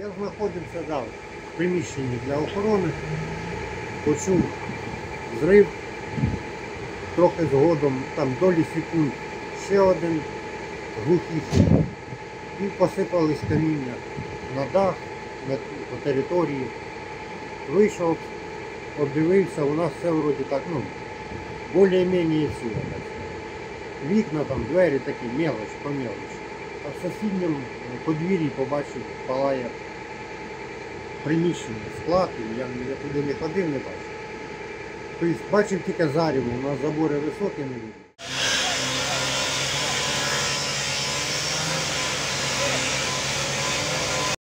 Я знаходився да, в приміщенні для охорони, почув зрив, трохи згодом, там долі секунд, ще один глухіший. І посипались каміння на дах, на, по території. Вийшов, обдивився, у нас все вроді так, ну, більш-менш ціле. Вікна там, двері такі, мелоч, по. А в сусідньому подвір'ї побачив, палає приміщення, склад, я, я туди не ходив, не бачив. Тобто бачив тільки заріву, у нас забори високі не видно.